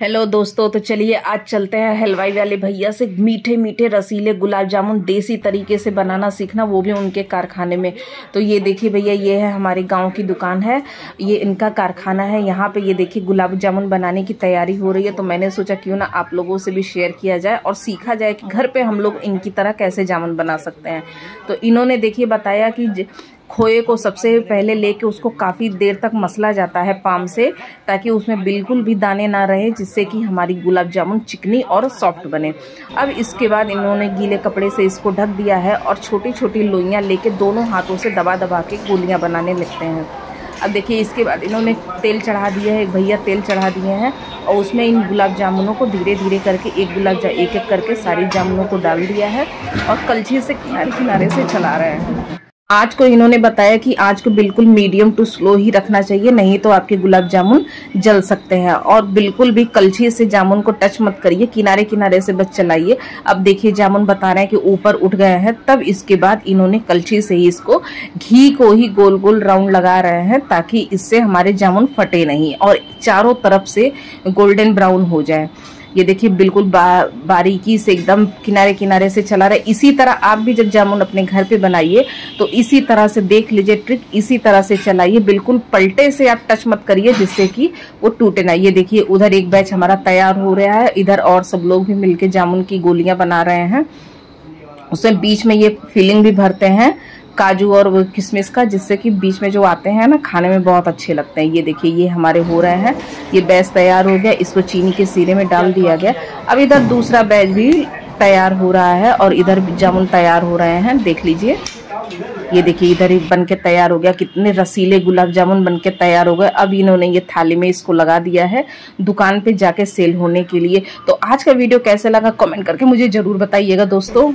Hello दोस्तों तो चलिए आज चलते हैं हलवाई वाले भैया से। मीठे मीठे रसीले गुलाब जामुन देसी तरीके से बनाना सीखना, वो भी उनके कारखाने में। तो ये देखिए भैया, ये है हमारे गाँव की दुकान है। ये इनका कारखाना है। यहाँ पे ये देखिए गुलाब जामुन बनाने की तैयारी हो रही है। तो मैंने सोचा क्यों ना आप लोगों से भी शेयर किया जाए और सीखा जाए कि घर पर हम लोग इनकी तरह कैसे जामुन बना सकते हैं। तो इन्होंने देखिए बताया कि खोए को सबसे पहले लेके उसको काफ़ी देर तक मसला जाता है पाम से, ताकि उसमें बिल्कुल भी दाने ना रहे, जिससे कि हमारी गुलाब जामुन चिकनी और सॉफ्ट बने। अब इसके बाद इन्होंने गीले कपड़े से इसको ढक दिया है और छोटी छोटी लोइयाँ लेके दोनों हाथों से दबा दबा के गोलियाँ बनाने लगते हैं। अब देखिए, इसके बाद इन्होंने तेल चढ़ा दिया है, एक भैया तेल चढ़ा दिए हैं और उसमें इन गुलाब जामुनों को धीरे धीरे करके, एक गुलाब जा एक एक करके सारी जामुनों को डाल दिया है और कलछी से किनारे किनारे से चला रहे हैं। आज को इन्होंने बताया कि आज को बिल्कुल मीडियम टू स्लो ही रखना चाहिए, नहीं तो आपके गुलाब जामुन जल सकते हैं। और बिल्कुल भी कलछी से जामुन को टच मत करिए किनारे किनारे से बस चलाइए। अब देखिए, जामुन बता रहे हैं कि ऊपर उठ गए हैं, तब इसके बाद इन्होंने कलछी से ही इसको घी को ही गोल गोल राउंड लगा रहे हैं, ताकि इससे हमारे जामुन फटे नहीं और चारों तरफ़ से गोल्डन ब्राउन हो जाए। ये देखिए बिल्कुल बा, बारीकी से एकदम किनारे किनारे से चला रहा है। इसी तरह आप भी जब जामुन अपने घर पे बनाइए तो इसी तरह से देख लीजिए ट्रिक इसी तरह से चलाइए। बिल्कुल पलटे से आप टच मत करिए जिससे कि वो टूटे ना। ये देखिए उधर एक बैच हमारा तैयार हो रहा है। इधर और सब लोग भी मिलके जामुन की गोलियाँ बना रहे हैं। उसमें बीच में ये फिलिंग भी भरते हैं। काजू और किशमिश का, जिससे कि बीच में जो आते हैं ना, खाने में बहुत अच्छे लगते हैं। ये देखिए, ये हमारे हो रहे हैं। ये बैच तैयार हो गया। इसको चीनी के सिरे में डाल दिया गया। अब इधर दूसरा बैच भी तैयार हो रहा है और इधर जामुन तैयार हो रहे हैं। देख लीजिए। ये देखिए, इधर ही बन के तैयार हो गया। कितने रसीले गुलाब जामुन बन के तैयार हो गए। अब इन्होंने ये थाली में इसको लगा दिया है दुकान पे जाके सेल होने के लिए। तो आज का वीडियो कैसे लगा, कमेंट करके मुझे ज़रूर बताइएगा दोस्तों।